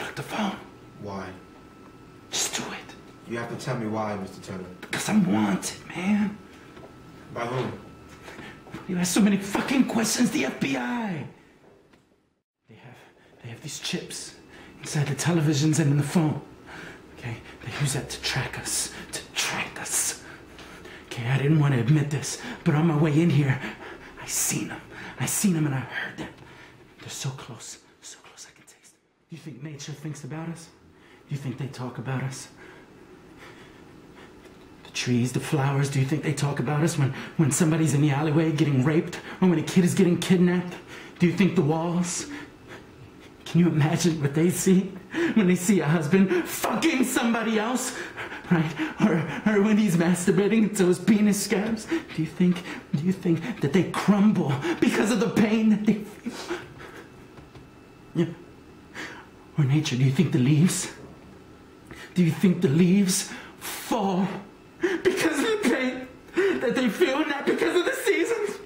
Talk the phone. Why? Just do it. You have to tell me why, Mr. Turner. Because I'm wanted, man. By whom? You ask so many fucking questions, the FBI. They have they have these chips inside the televisions and in the phone. Okay? They use that to track us. To track us. Okay, I didn't want to admit this, but on my way in here, I seen them. I seen them and I heard them. They're so close, so close I can taste. Do you think nature thinks about us? Do you think they talk about us? The trees, the flowers, do you think they talk about us when, when somebody's in the alleyway getting raped or when a kid is getting kidnapped? Do you think the walls? Can you imagine what they see when they see a husband fucking somebody else? Right? Or, or when he's masturbating into his penis scabs? Do you think, do you think that they crumble because of the pain that they feel? Yeah. Or nature, do you think the leaves? Do you think the leaves fall because of the pain that they feel, not because of the seasons?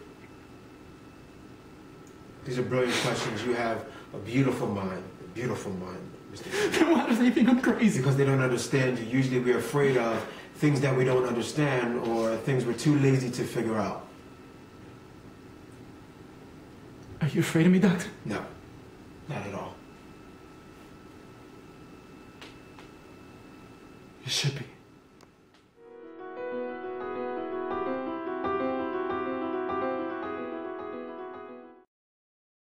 These are brilliant questions. You have a beautiful mind. A beautiful mind, Mr. Then why do they think I'm crazy? Because they don't understand you. Usually we're afraid of things that we don't understand or things we're too lazy to figure out. Are you afraid of me, Doctor? No, not at all. You should be.